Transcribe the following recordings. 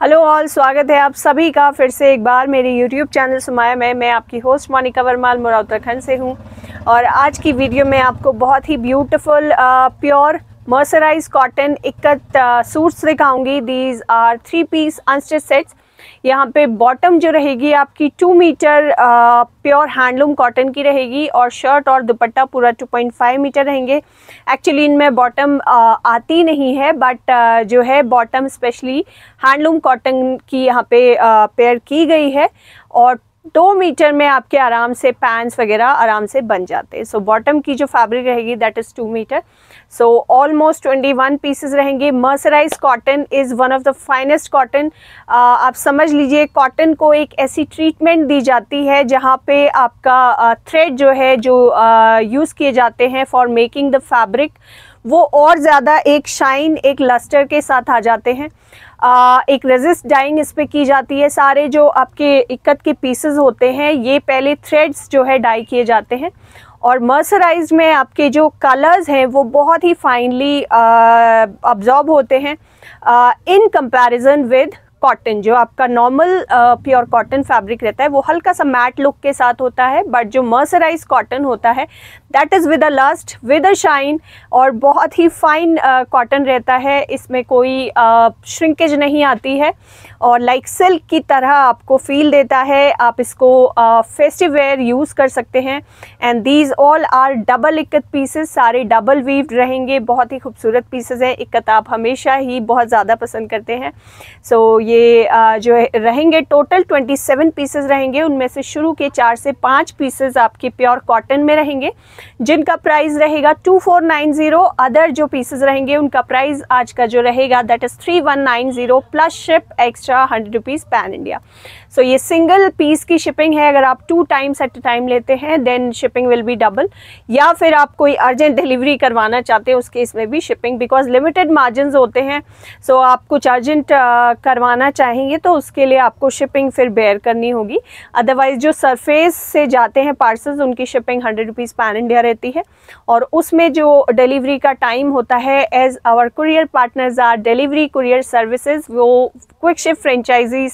Hello all, स्वागत है आप सभी का फिर से एक बार मेरे यूट्यूब चैनल सुमाया में। मैं आपकी होस्ट मोनिका वर्माल मोरा उत्तराखंड से हूँ। और आज की वीडियो में आपको बहुत ही beautiful pure mercerised cotton ikat suits दिखाऊँगी। These are three piece unstitch sets यहाँ पे बॉटम जो रहेगी आपकी two metre pure handloom cotton की रहेगी और शर्ट और दुपट्टा पूरा 2.5 मीटर रहेंगे। एक्चुअली इनमें बॉटम आती नहीं है बट जो है बॉटम स्पेशली हैंडलूम कॉटन की यहाँ पे पेयर की गई है और दो मीटर में आपके आराम से पैंट्स वगैरह आराम से बन जाते हैं। सो बॉटम की जो फैब्रिक रहेगी that is two metre so almost twenty one pieces रहेंगे mercerised cotton is one of the finest cotton आप समझ लीजिए कॉटन को एक ऐसी ट्रीटमेंट दी जाती है जहाँ पे आपका थ्रेड uh, जो है जो यूज़ uh, किए जाते हैं फॉर मेकिंग द फैब्रिक वो और ज़्यादा एक शाइन एक लस्टर के साथ आ जाते हैं. आ, एक रेजिस्ट डाइंग इस पर की जाती है. सारे जो आपके इक्कत के पीसेस होते हैं ये पहले थ्रेड्स जो है डाई किए जाते हैं. और मर्सराइज में आपके जो कलर्स हैं, वो बहुत ही फाइनली अब्जॉर्ब होते हैं इन कंपैरिजन विद कॉटन जो आपका नॉर्मल प्योर कॉटन फैब्रिक रहता है वो हल्का सा मैट लुक के साथ होता है बट जो मर्सराइज कॉटन होता है that is with a lust with a shine और बहुत ही फाइन कॉटन रहता है। इसमें कोई श्रिंकेज uh, नहीं आती है और लाइक like सिल्क की तरह आपको फील देता है आप इसको फेस्टिव वेयर यूज़ कर सकते हैं। And these all are double ikat pieces सारे डबल वीव्ड रहेंगे बहुत ही खूबसूरत पीसेस हैं इक्कत आप हमेशा ही बहुत ज़्यादा पसंद करते हैं। सो so, ये जो है, रहेंगे टोटल 27 पीसेस रहेंगे। उनमें से शुरू के चार से पाँच पीसेस आपके प्योर कॉटन में रहेंगे। जिनका प्राइस रहेगा two four nine zero other जो पीसेस रहेंगे, उनका प्राइस आज का जो रहेगा that is three one nine zero plus ship extra hundred rupees pan India so ये सिंगल पीस की शिपिंग है। अगर आप टू टाइम्स एट टाइम लेते हैं then shipping will be double या फिर आप कोई अर्जेंट डिलीवरी करवाना चाहते हैं उस केस में भी शिपिंग बिकॉज़ लिमिटेड मार्जिन होते हैं। सो so आप कुछ अर्जेंट uh, करवाना चाहेंगे तो उसके लिए आपको शिपिंग फिर बेयर करनी होगी। अदरवाइज़ जो सरफेस से जाते हैं पार्सल्स उनकी shipping hundred rupees pan India रहती है। और उसमें जो डिलीवरी का टाइम होता है as our courier partners are delivery courier services वो क्विक शिफ्ट फ्रेंचाइजीज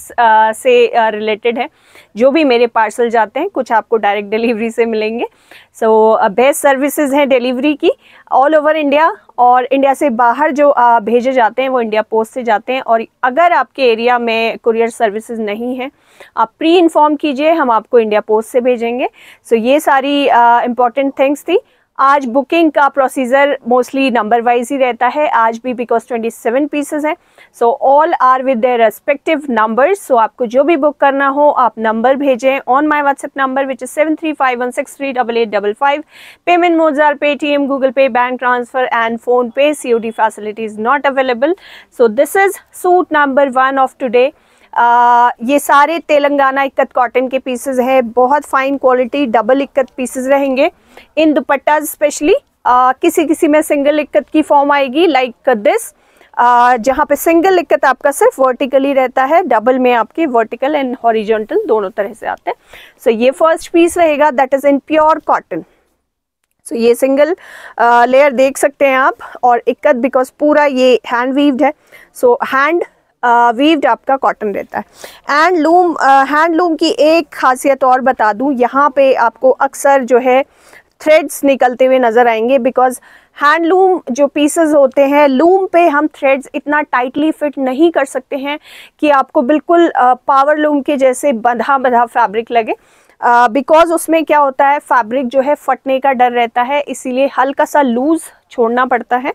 से रिलेटेड है। जो भी मेरे पार्सल जाते हैं कुछ आपको डायरेक्ट डिलीवरी से मिलेंगे। सो बेस्ट सर्विसेज़ हैं डिलीवरी की। ऑल ओवर इंडिया और इंडिया से बाहर जो भेजे जाते हैं वो इंडिया पोस्ट से जाते हैं। और अगर आपके एरिया में कुरियर सर्विसेज़ नहीं है आप प्री इन्फॉर्म कीजिए हम आपको इंडिया पोस्ट से भेजेंगे। सो so, ये सारी इंपॉर्टेंट थिंग्स थी। आज बुकिंग का प्रोसीजर मोस्टली नंबर वाइज ही रहता है। आज भी बिकॉज़ 27 पीसेस हैं। So all are with their respective numbers so आपको जो भी बुक करना हो, आप नंबर भेजें on my WhatsApp number which is seven three five one six three double eight double five payment modes are Paytm Google pay bank transfer and PhonePe C O D facility is not available so this is suit number one of today uh, ये सारे Telangana ikat cotton के pieces है। बहुत fine quality double ikat pieces रहेंगे। इन दुपट्टा specially किसी किसी में single ikat की फॉर्म आएगी लाइक दिस जहाँ पे सिंगल इक्कत आपका सिर्फ़ वर्टिकली रहता है डबल में आपके वर्टिकल एंड हॉरिजॉन्टल दोनों तरह से आते हैं। सो so, ये फ़र्स्ट पीस रहेगा that is in pure cotton so ये सिंगल लेयर देख सकते हैं आप और इक्कत बिकॉज़ पूरा ये हैंड वीव्ड है। सो हैंड वीव्ड आपका कॉटन रहता है। एंड लूम हैंड लूम की एक खासियत और बता दूँ, यहाँ पे आपको अक्सर जो है थ्रेड्स निकलते हुए नज़र आएँगे बिकॉज़ हैंडलूम जो पीसेस होते हैं लूम पे हम थ्रेड्स इतना टाइटली फिट नहीं कर सकते हैं कि आपको बिल्कुल पावर लूम के जैसे बंधा बंधा फैब्रिक लगे। बिकॉज़ uh, उसमें क्या होता है फैब्रिक जो है फटने का डर रहता है इसीलिए हल्का सा लूज़ छोड़ना पड़ता है।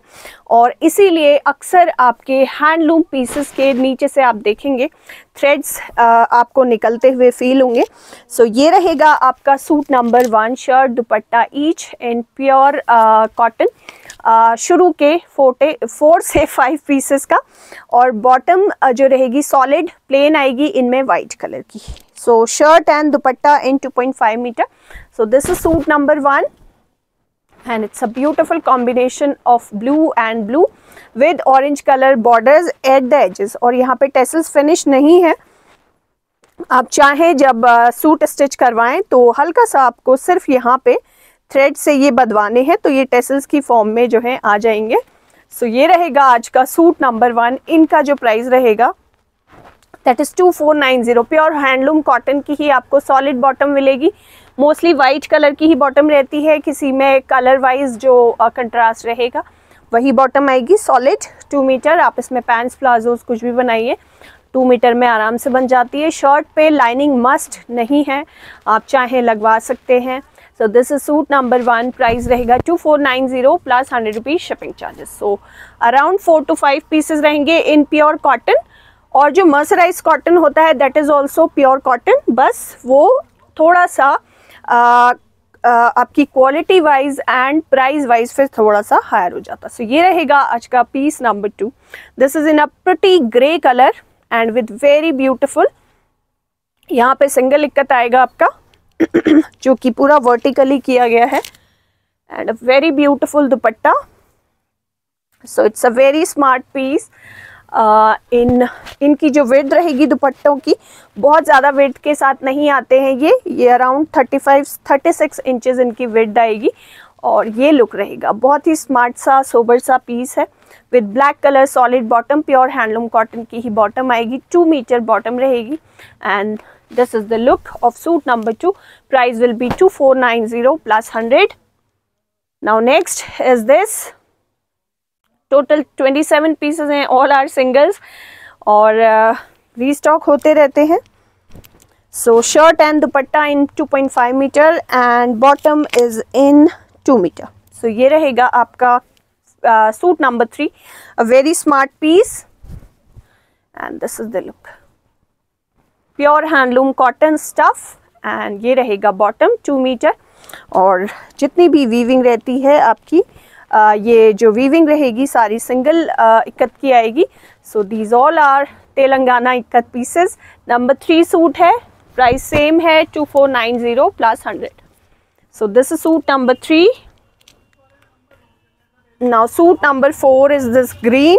और इसीलिए अक्सर आपके हैंडलूम पीसेस के नीचे से आप देखेंगे थ्रेड्स आपको निकलते हुए फील होंगे। सो so, ये रहेगा आपका suit number one shirt dupatta each and pure cotton शुरू के फोटे फोर से फाइव पीसेस का। और बॉटम जो रहेगी सॉलिड प्लेन आएगी इनमें वाइट कलर की। So shirt and dupatta in 2.5 metre so this is suit number one and it's a beautiful combination of blue and blue with orange color borders at the edges. और यहाँ पे tassels finish नहीं है। आप चाहें जब suit stitch करवाएँ तो हल्का सा आपको सिर्फ़ यहाँ पे थ्रेड से ये बदवाने हैं तो ये टेसल्स की फॉर्म में जो है, आ जाएँगे। सो so, ये रहेगा आज का सूट नंबर वन इनका जो प्राइस रहेगा that is two four nine zero pure handloom cotton की ही आपको सॉलिड बॉटम मिलेगी। मोस्टली वाइट कलर की ही बॉटम रहती है। किसी में कलर वाइज जो कंट्रास्ट रहेगा, वही बॉटम आएगी। सॉलिड टू मीटर आप इसमें पैंट्स प्लाजोज कुछ भी बनाइए टू मीटर में आराम से बन जाती है। शर्ट पे लाइनिंग मस्ट नहीं है। आप चाहें लगवा सकते हैं। So this is suit number one price रहेगा। Two four nine zero plus hundred rupees shipping charges so around four two five pieces रहेंगे इन प्योर कॉटन और जो मर्सराइज कॉटन होता है that is also pure cotton बस वो थोड़ा सा आ, आपकी quality wise and price wise फिर थोड़ा सा हायर हो जाता। सो so, ये रहेगा आज का piece number two this is in a pretty grey colour and with very beautiful यहाँ पे सिंगल इक्कत आएगा आपका जो कि पूरा वर्टिकली किया गया है। And a very beautiful dupatta. So it's a very smart piece in, इनकी जो वेट रहेगी दुपट्टों की, बहुत ज़्यादा वेट के साथ नहीं आते हैं ये। ये अराउंड 35 36 इंचेस इनकी वेट आएगी और ये लुक रहेगा। बहुत ही स्मार्ट सा सोबर सा पीस है। With black colour solid bottom pure handloom cotton की ही बॉटम आएगी। टू मीटर बॉटम रहेगी। And this is the look of suit number two price will be two four nine zero plus hundred now next is this total twenty seven pieces हैं all are singles और restock uh, होते रहते हैं। So shirt and dupatta in 2.5 metre and bottom is in 2 metre so ये रहेगा आपका suit number three a very smart piece and this is the look pure handloom cotton stuff and ये रहेगा bottom to metre और जितनी भी weaving रहती है आपकी ये जो वीविंग रहेगी, सारी सिंगल इक्कत की आएगी। So these all are Telangana ikat pieces number three suit है प्राइस सेम है two four nine zero plus hundred so this suit number three now suit number four is this green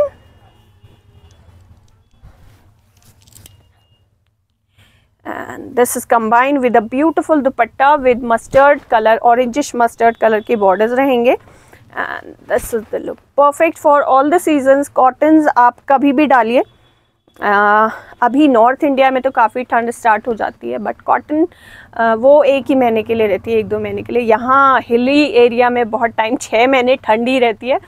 and this is combined with a beautiful dupatta with mustard colour orangish mustard colour की borders रहेंगे। And this is the look perfect for all the seasons cottons आप कभी भी डालिए। अभी north India में तो काफ़ी ठंड स्टार्ट हो जाती है बट कॉटन वो एक ही महीने के लिए रहती है एक दो महीने के लिए। यहाँ हिली एरिया में बहुत टाइम छः महीने ठंडी रहती है।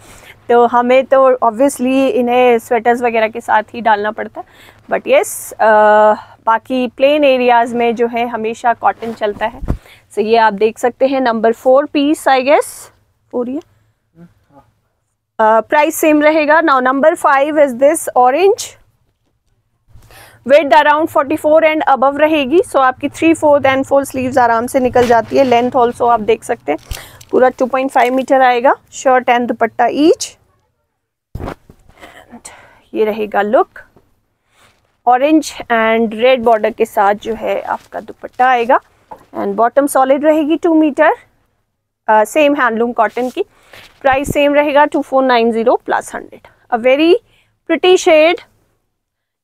तो हमें तो ऑब्वियसली इन्हें स्वेटर्स वगैरह के साथ ही डालना पड़ता है। बट येस बाकी प्लेन एरियाज़ में जो है हमेशा कॉटन चलता है। सो so, ये आप देख सकते हैं number four piece I guess four ये प्राइस सेम रहेगा. Now number five is this orange weight around 44 and above रहेगी. सो so, आपकी three fourth and four sleeves आराम से निकल जाती है. लेंथ ऑल्सो आप देख सकते हैं. पूरा 2.5 मीटर आएगा. शर्ट एंड दुपट्टा ईच ये रहेगा look orange and red border के साथ जो है आपका दुपट्टा आएगा. एंड बॉटम सॉलिड रहेगी two metre same handloom cotton की. प्राइस सेम रहेगा two four nine zero plus hundred a very pretty shade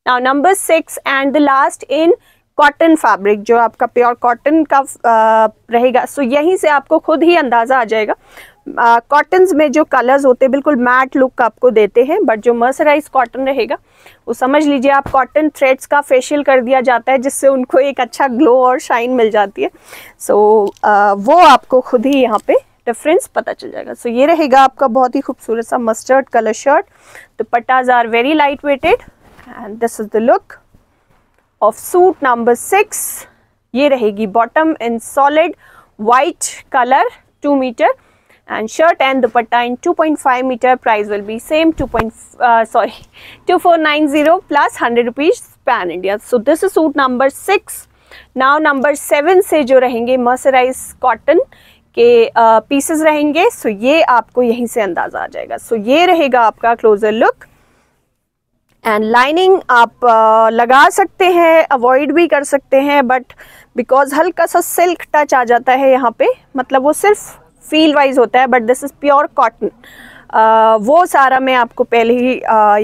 now number six and the last in cotton fabric जो आपका प्योर कॉटन का रहेगा। So so यहीं से आपको खुद ही अंदाज़ा आ जाएगा। कॉटन्स uh, में जो कलर्स होते हैं बिल्कुल मैट लुक आपको देते हैं बट जो मर्सराइज कॉटन रहेगा वो समझ लीजिए आप कॉटन थ्रेड्स का फेशियल कर दिया जाता है जिससे उनको एक अच्छा ग्लो और शाइन मिल जाती है। सो so, uh, वो आपको खुद ही यहाँ पे डिफरेंस पता चल जाएगा। सो so, ये रहेगा आपका बहुत ही खूबसूरत सा mustard colour shirt dupattas are very light weighted and this is the look of suit number six ये रहेगी bottom in solid white colour two metre and shirt and dupatta in 2.5 meter price will be same 2. Uh, sorry 2490 plus 100 rupees pan india. So this is suit number 6 now number 7 से जो रहेंगे mercerised cotton के pieces रहेंगे सो ये आपको यहीं से अंदाज़ा आ जाएगा। सो ये रहेगा आपका क्लोजर लुक एंड लाइनिंग आप लगा सकते हैं अवॉइड भी कर सकते हैं बट बिकॉज़ हल्का सा सिल्क टच आ जाता है यहाँ पे मतलब वो सिर्फ़ फील वाइज होता है but this is pure cotton वो सारा मैं आपको पहले ही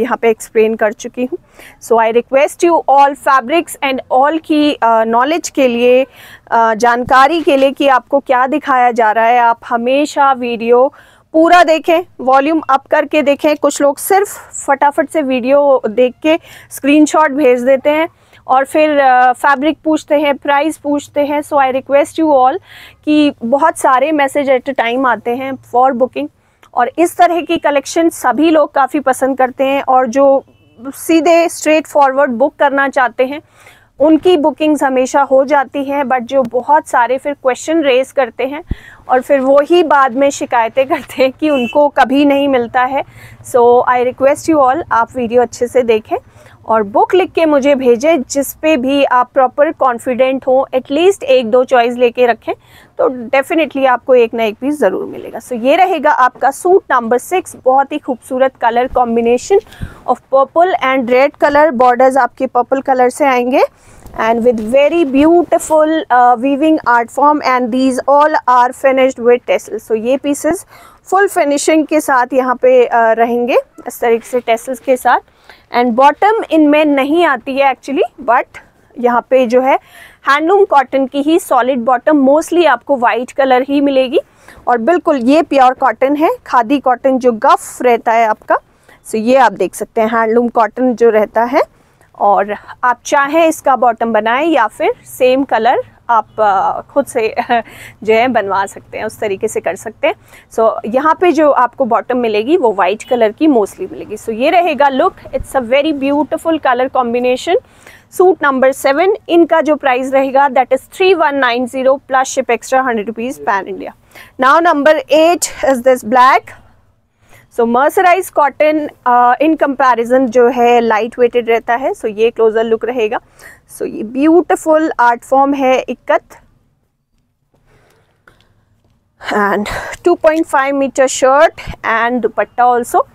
यहाँ पे एक्सप्लेन कर चुकी हूँ। So I request you all fabrics and all की नॉलेज के लिए जानकारी के लिए कि आपको क्या दिखाया जा रहा है। आप हमेशा वीडियो पूरा देखें वॉल्यूम अप करके देखें। कुछ लोग सिर्फ़ फटाफट से वीडियो देख के स्क्रीनशॉट भेज देते हैं और फिर फैब्रिक पूछते हैं प्राइस पूछते हैं। So I request you all कि बहुत सारे मैसेज एट अ टाइम आते हैं फॉर बुकिंग और इस तरह की कलेक्शन सभी लोग काफ़ी पसंद करते हैं और जो सीधे स्ट्रेट फॉरवर्ड बुक करना चाहते हैं, उनकी बुकिंग्स हमेशा हो जाती हैं बट जो बहुत सारे फिर क्वेश्चन रेज करते हैं और फिर वो ही बाद में शिकायतें करते हैं कि उनको कभी नहीं मिलता है। So I request you all आप वीडियो अच्छे से देखें। और बुक लिख के मुझे भेजें जिस पे भी आप प्रॉपर कॉन्फिडेंट हो एटलीस्ट एक दो चॉइस लेके रखें तो डेफिनेटली आपको एक ना एक पीस ज़रूर मिलेगा। सो so, ये रहेगा आपका सूट नंबर सिक्स बहुत ही खूबसूरत colour combination of purple and red colour borders आपके पर्पल कलर से आएँगे। And with very beautiful uh, weaving art form and these all are finished tassels. So ये pieces full फिनिशिंग के साथ यहाँ पे रहेंगे, इस तरीके से tassels के साथ। एंड बॉटम इनमें नहीं आती है एक्चुअली बट यहाँ पे जो है हैंडलूम कॉटन की ही सॉलिड बॉटम मोस्टली आपको वाइट कलर ही मिलेगी। और बिल्कुल ये प्योर कॉटन है, खादी कॉटन जो गफ रहता है आपका सो ये आप देख सकते हैं हैंडलूम कॉटन जो रहता है। और आप चाहें इसका बॉटम बनाएँ या फिर सेम कलर आप खुद से जो है बनवा सकते हैं उस तरीके से कर सकते हैं। सो so, यहाँ पे जो आपको बॉटम मिलेगी वो वाइट कलर की मोस्टली मिलेगी। सो so, ये रहेगा look it's a very beautiful colour combination suit number seven इनका जो प्राइस रहेगा that is three one nine zero plus ship extra hundred rupees pan India now number eight is this black so mercerise cotton in comparison जो है light weighted रहता है so so ये closer look रहेगा। So so, ये beautiful art form है ikat and 2.5 metre shirt and dupatta also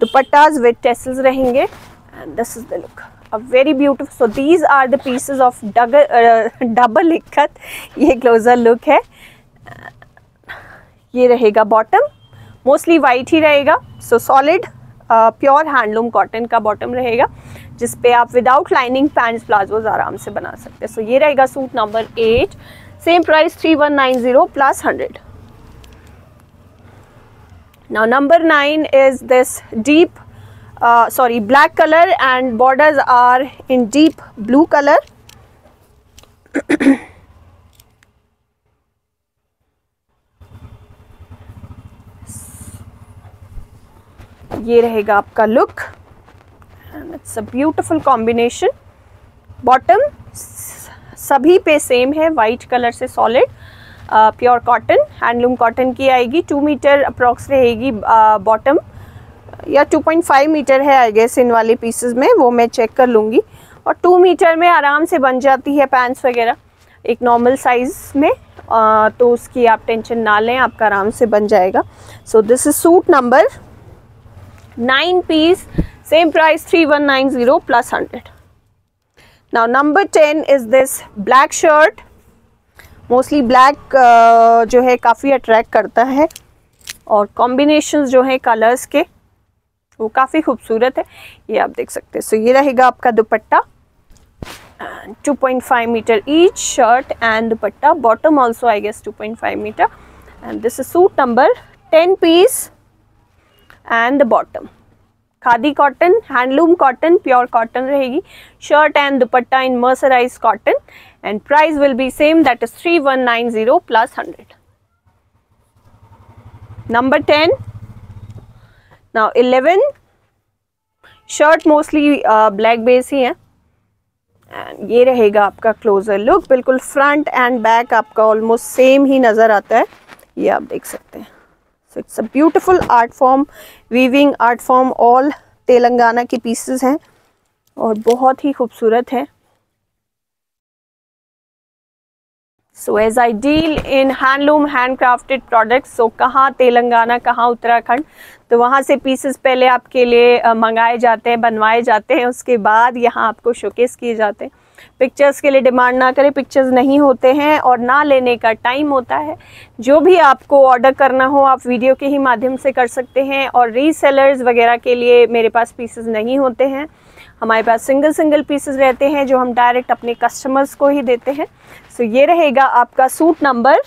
dupattas with tassels रहेंगे। And this is the look a very beautiful so these are the pieces of double ikat ये closer look है। ये रहेगा bottom mostly white ही रहेगा। So solid pure handloom cotton का bottom रहेगा जिस पे आप विदाउट लाइनिंग पैंट्स प्लाजोज आराम से बना सकते हैं। सो ये रहेगा suit number eight same price three one nine zero plus hundred number 9 is this deep uh, sorry black color and borders are in deep blue color. ये रहेगा आपका look and it's a beautiful combination bottom सभी पे same है white colour से solid pure cotton handloom cotton की आएगी two metre approx रहेगी बॉटम uh, या 2.5 मीटर है आई गेस इन वाले पीसेस में वो मैं चेक कर लूँगी. और टू मीटर में आराम से बन जाती है पैंट्स वगैरह एक नॉर्मल साइज़ में. आ, uh, तो उसकी आप टेंशन ना लें आपका आराम से बन जाएगा. So this is suit number nine piece same price 3190 plus 100 now number 10 is this black shirt. Mostly black uh, जो है काफ़ी अट्रैक्ट करता है। और कॉम्बिनेशन जो है कलर्स के वो काफ़ी खूबसूरत है। ये आप देख सकते हैं। सो so, ये रहेगा आपका dupatta. 2.5 metre each shirt and dupatta. Bottom also I guess 2.5 metre and this is suit number 10 piece and the bottom khadi cotton handloom cotton pure cotton रहेगी। Shirt and dupatta in mercerise cotton and price will be same that is three one nine zero plus hundred number ten now eleven shirt mostly black base ही है and ये रहेगा आपका closer look बिल्कुल front and back आपका almost same ही नज़र आता है। ये आप देख सकते हैं। It's a beautiful art form weaving art form all Telangana के पीसेस हैं और बहुत ही खूबसूरत है। So as I deal in handloom hand crafted products so कहाँ तेलंगाना कहाँ उत्तराखंड तो वहाँ से पीसेस पहले आपके लिए मंगाए जाते हैं, बनवाए जाते हैं, उसके बाद यहाँ आपको शोकेस किए जाते हैं। पिक्चर्स के लिए डिमांड ना करें पिक्चर्स नहीं होते हैं और ना लेने का टाइम होता है। जो भी आपको ऑर्डर करना हो, आप वीडियो के ही माध्यम से कर सकते हैं और रीसेलर्स वगैरह के लिए मेरे पास पीसेस नहीं होते हैं। हमारे पास सिंगल सिंगल पीसेस रहते हैं जो हम डायरेक्ट अपने कस्टमर्स को ही देते हैं। सो ये रहेगा आपका suit number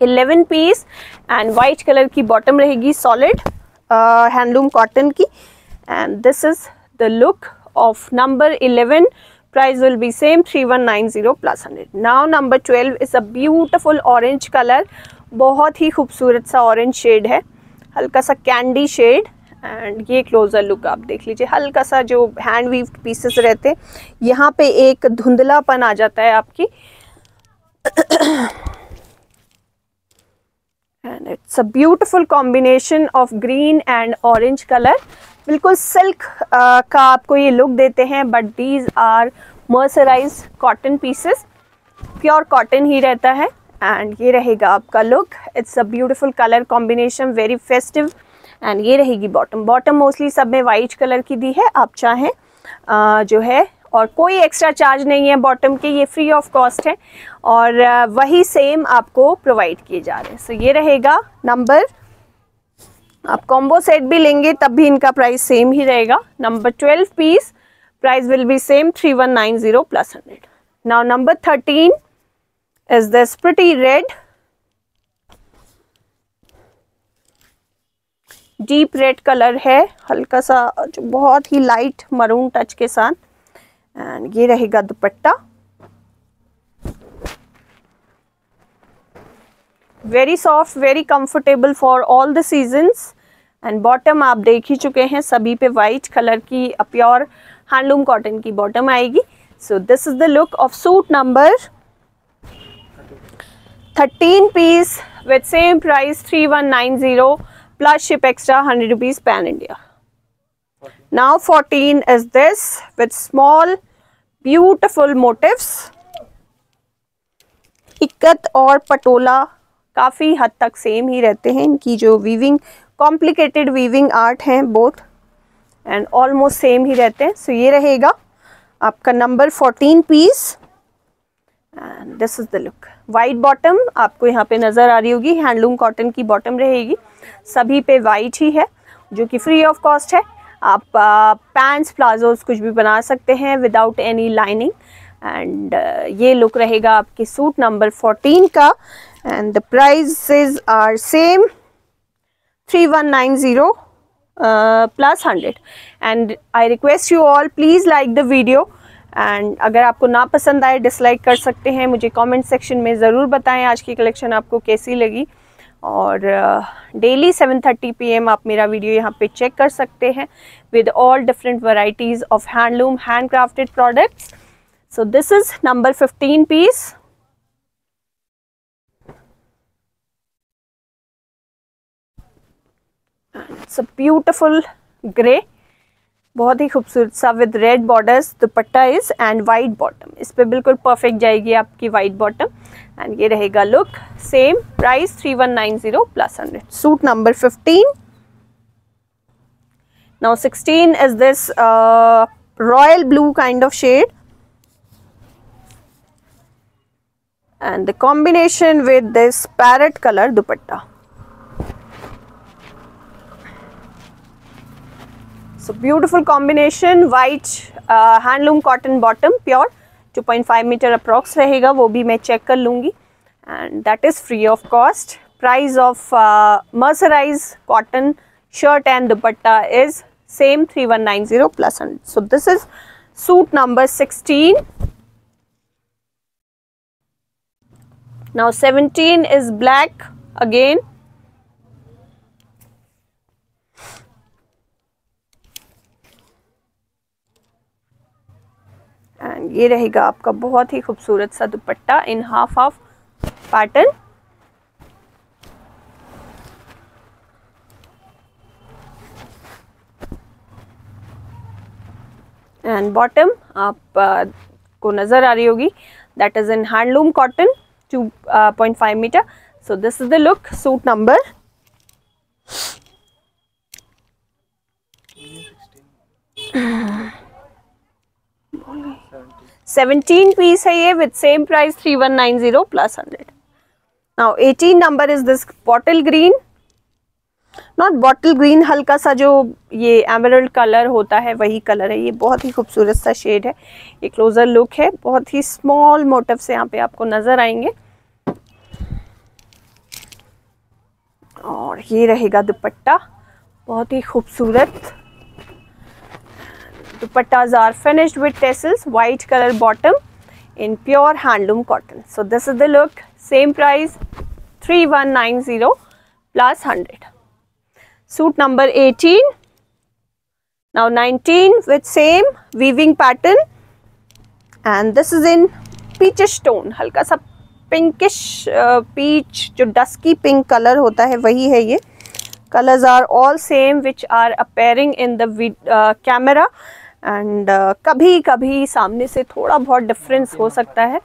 11 piece and white colour की बॉटम रहेगी सॉलिड हैंडलूम कॉटन की। And this is the look of number 11 price will be same 3190 plus 100 now, number 12 is a beautiful orange color. बहुत ही खूबसूरत सा ऑरेंज शेड है। हल्का सा कैंडी शेड एंड ये क्लोज़र लुक आप देख लीजिए। हल्का सा जो हैंड वीव पीसेस रहते हैं, यहाँ पे एक धुंधलापन आ जाता है आपकी। And it's a beautiful combination of green and orange colour बिल्कुल सिल्क का आपको ये लुक देते हैं but these are mercerise cotton pieces pure cotton ही रहता है एंड ये रहेगा आपका look it's a beautiful colour combination very festive and ये रहेगी बॉटम बॉटम मोस्टली सब में वाइट कलर की दी है आप चाहें uh, जो है और कोई एक्स्ट्रा चार्ज नहीं है बॉटम के ये फ्री ऑफ़ कॉस्ट है और वही सेम आपको प्रोवाइड किए जा रहे हैं. सो so, ये रहेगा नंबर आप कॉम्बो सेट भी लेंगे, तब भी इनका प्राइस सेम ही रहेगा। Number twelve piece price will be same three one nine zero plus hundred now number thirteen is this pretty red deep red colour है, हल्का सा, जो बहुत ही लाइट मरून टच के साथ। एंड ये रहेगा dupatta. Very soft very comfortable for all the seasons and bottom आप देख ही चुके हैं, सभी पे वाइट कलर की प्योर हैंडलूम कॉटन की बॉटम आएगी. So this is the look of suit number thirteen piece with same price three one nine zero plus ship extra hundred rupees pan India Now 14 is this with small beautiful. Ikat और पटोला काफ़ी हद तक same ही रहते हैं। इनकी जो weaving complicated weaving art हैं बोथ एंड ऑलमोस्ट सेम ही रहते हैं। सो so, ये रहेगा आपका number 14 piece and this is the look white bottom आपको यहाँ पे नज़र आ रही होगी। हैंडलूम कॉटन की बॉटम रहेगी। सभी पे वाइट ही है जो कि फ्री ऑफ़ कॉस्ट है। आप पैंट्स प्लाजोस कुछ भी बना सकते हैं विदाउट एनी लाइनिंग एंड ये लुक रहेगा आपके सूट नंबर 14 का। And the prices are same 3190 plus hundred and I request you all please like the video and अगर आपको ना पसंद आए डिसलाइक कर सकते हैं, मुझे कमेंट सेक्शन में ज़रूर बताएँ, आज की कलेक्शन आपको कैसी लगी। और डेली सेवन थर्टी पी आप मेरा वीडियो यहाँ पे चेक कर सकते हैं with all different varieties of handloom hand crafted products so this is number fifteen piece it's a beautiful gray बहुत ही खूबसूरत सा with red borders dupatta is and white bottom इस पर बिल्कुल परफेक्ट जाएगी आपकी वाइट बॉटम एंड ये रहेगा look same price three one nine zero plus hundred suit number fifteen 16 is this uh, royal blue kind of shade. And the combination with this parrot color dupatta. So beautiful combination white uh, handloom cotton bottom pure 2.5 metre approx रहेगा वो भी मैं check कर लूँगी and that is free of cost price of mercerise cotton shirt and dupatta is same 3190 plus 100 so this is suit number 16 now 17 is black again and ये रहेगा आपका बहुत ही खूबसूरत सा dupatta in half half pattern and bottom आप आ, को नज़र आ रही होगी that is in handloom cotton two point five metre so this is the look suit number 17 piece है ये with same price 3190 plus 100 now 18 number is this bottle green not bottle green हल्का सा जो ये एमरल्ड कलर होता है, वही colour है। ये बहुत ही खूबसूरत सा शेड है। ये क्लोजर लुक है। बहुत ही स्मॉल मोटिव से यहाँ पे आपको नज़र आएँगे। और ये रहेगा दुपट्टा। बहुत ही खूबसूरत। Dupattas are finished with tassels white color bottom in pure handloom cotton. So this is the look same price 3190 plus 100 suit number 18 now 19 with same weaving pattern. And this is in peachish tone halka sa pinkish uh, peach jo dusky pink color hota hai wahi hai ye. Colors are all same which are appearing in the uh, camera and uh, कभी कभी सामने से थोड़ा बहुत difference हो सकता है।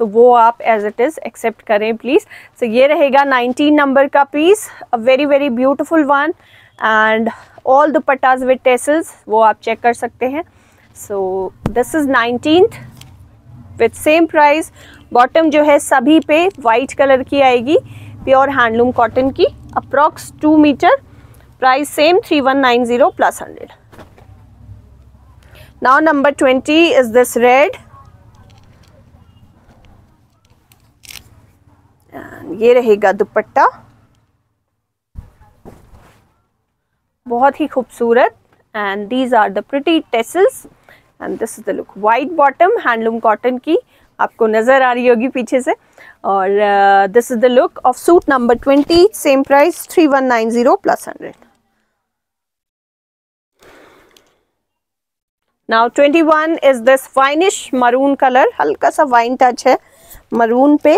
So so, वो आप एज इट इज़ एक्सेप्ट करें प्लीज़ सो so, ये रहेगा 19 नंबर का piece a very very beautiful one and all dupattas with tassels वो आप चेक कर सकते हैं। So this is nineteen with same price bottom जो है सभी पे वाइट कलर की आएगी प्योर हैंडलूम कॉटन की। Approx two metre price same three one nine zero plus hundred now, number 20 is this red. ये रहेगा दुपट्टा। बहुत ही खूबसूरत। And these are the pretty tassels and this is the look white bottom handloom cotton की आपको नज़र आ रही होगी पीछे से। और this is the look of suit number twenty same price three one nine zero plus hundred now 21 is this winish maroon colour हल्का सा वाइन टच है मरून पे।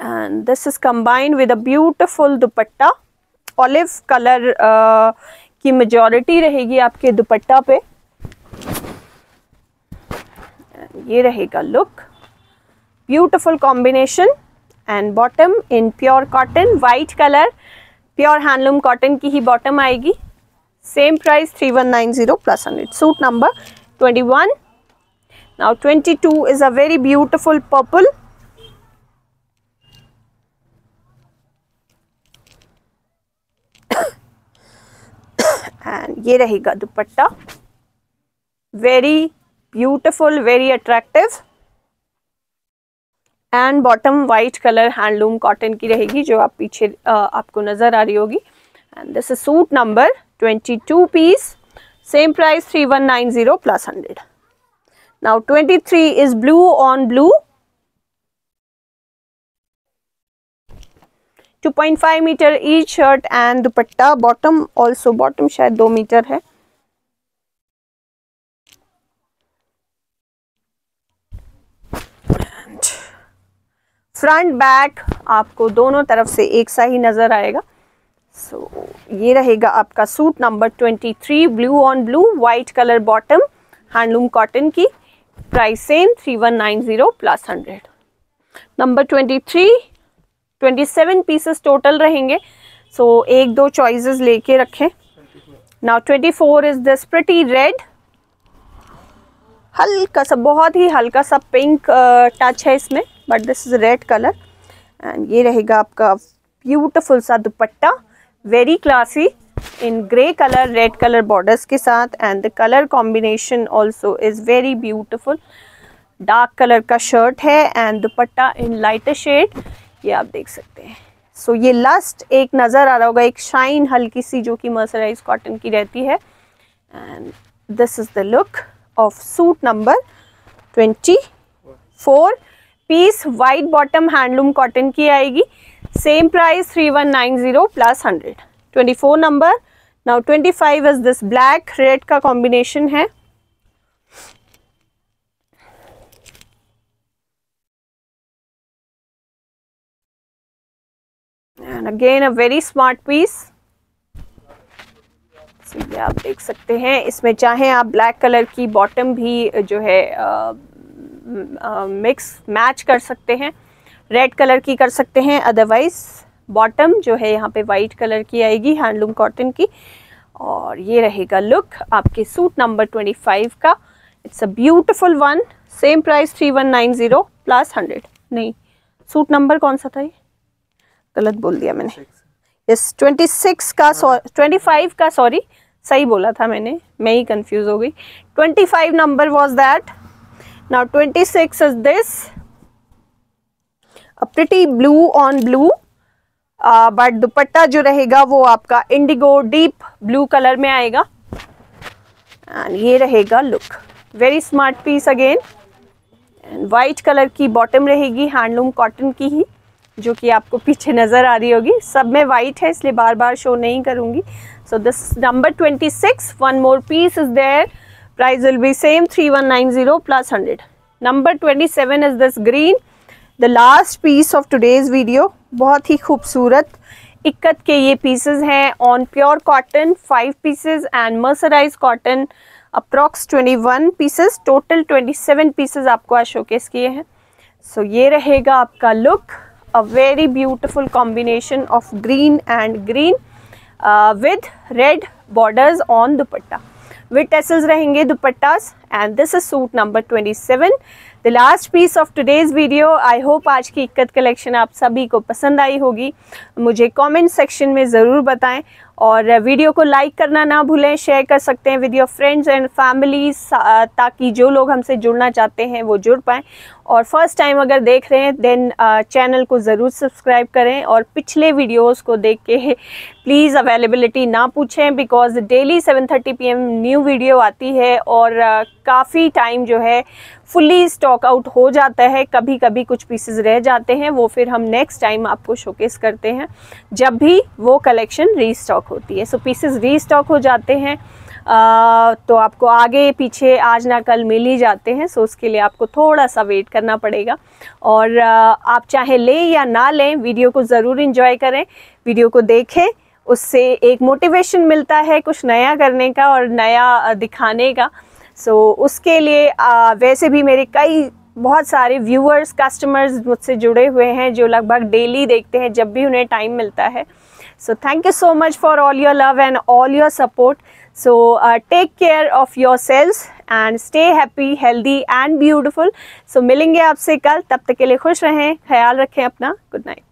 And this is combined with a beautiful dupatta. Olive colour की majority रहेगी आपके दुपट्टा पे। ये रहेगा look beautiful combination and bottom in pure cotton white colour pure handloom cotton की ही बॉटम आएगी। Same price three one nine zero plus hundred suit number twenty one now twenty two is a very beautiful purple and ये रहेगा dupatta. Very beautiful very attractive and bottom white colour handloom cotton की रहेगी जो आप पीछे आ, आपको नज़र आ रही होगी. And this is suit number 22 piece same price 3190 plus 100 now 23 is blue on blue 2.5 meter each shirt and dupatta bottom also bottom शायद 2 मीटर है फ्रंट बैक आपको दोनों तरफ़ से एक सा ही नज़र आएगा सो so, ये रहेगा आपका suit number twenty three blue on blue white colour bottom handloom cotton की price same three one nine zero plus hundred number twenty three twenty seven pieces total रहेंगे. सो so, एक दो चॉइसेस लेके रखें. Now twenty four is this pretty red हल्का सा बहुत ही हल्का सा पिंक टच uh, है इसमें but this is red colour and ये रहेगा आपका ब्यूटिफुल सा dupatta. Very classy in grey colour red colour borders के साथ and the colour combination also is very beautiful dark colour का शर्ट है and dupatta in lighter shade ये आप देख सकते हैं। सो so, ये लास्ट एक नज़र आ रहा होगा एक शाइन हल्की सी जो कि मर्सराइज कॉटन की रहती है। And this is the look of suit number twenty four piece white bottom handloom cotton की आएगी। Same price 3190 plus 100 24 number now 25 is this black red का combination है and again a very smart piece so ये आप देख सकते हैं इसमें चाहे आप ब्लैक कलर की बॉटम भी जो है मिक्स मैच कर सकते हैं रेड कलर की कर सकते हैं अदरवाइज़ बॉटम जो है यहाँ पे वाइट कलर की आएगी हैंडलूम कॉटन की। और ये रहेगा लुक आपके सूट नंबर ट्वेंटी फाइव का। It's a beautiful one same price three one nine zero plus hundred नहीं सूट नंबर कौन सा था ये? गलत बोल दिया मैंने। यस ट्वेंटी सिक्स का ट्वेंटी फाइव का सॉरी सही बोला था मैंने, मैं ही कंफ्यूज हो गई। Twenty five number was that now twenty six is this pretty blue on blue but dupatta जो रहेगा वो आपका इंडिगो डीप ब्लू कलर में आएगा. एंड ये रहेगा look very smart piece again and white colour की बॉटम रहेगी हैंडलूम कॉटन की ही, जो कि आपको पीछे नज़र आ रही होगी. सब में वाइट है, इसलिए बार बार शो नहीं करूँगी. So this number twenty six one more piece is there price will be same three one nine zero plus hundred number twenty seven is this green the last piece of today's video बहुत ही खूबसूरत इक्कत के ये pieces हैं on pure cotton five pieces and mercerise cotton approx twenty one pieces total twenty seven pieces आपको आज showcase किए हैं। सो so, ये रहेगा आपका look a very beautiful combination of green and green with red borders on dupatta with tassels रहेंगे dupattas and this is suit number 27 the last piece of today's video I hope आज की ikat collection आप सभी को पसंद आई होगी। मुझे comment section में ज़रूर बताएँ। और वीडियो को लाइक करना ना भूलें शेयर कर सकते हैं with your friends and families ताकि जो लोग हमसे जुड़ना चाहते हैं वो जुड़ पाएँ। और फ़र्स्ट टाइम अगर देख रहे हैं देन चैनल को ज़रूर सब्सक्राइब करें और पिछले वीडियोस को देख के प्लीज़ अवेलेबिलिटी ना पूछें because daily 7:30 PM new video आती है और काफ़ी टाइम जो है फुल्ली स्टॉक आउट हो जाता है कभी कभी कुछ पीसेस रह जाते हैं वो फिर हम नेक्स्ट टाइम आपको शोकेस करते हैं जब भी वो कलेक्शन रीस्टॉक होती है। सो पीसेस रीस्टॉक हो जाते हैं आ, तो आपको आगे पीछे आज ना कल मिल ही जाते हैं सो उसके लिए आपको थोड़ा सा वेट करना पड़ेगा। और आ, आप चाहे लें या ना लें वीडियो को ज़रूर इन्जॉय करें वीडियो को देखें उससे एक मोटिवेशन मिलता है कुछ नया करने का और नया दिखाने का। सो so, उसके लिए आ, वैसे भी मेरे कई बहुत सारे व्यूअर्स कस्टमर्स मुझसे जुड़े हुए हैं जो लगभग डेली देखते हैं जब भी उन्हें टाइम मिलता है। So thank you so much for all your love and all your support so take care of your selves and stay happy healthy and beautiful so मिलेंगे आपसे कल तब तक के लिए खुश रहें ख्याल रखें अपना। Good night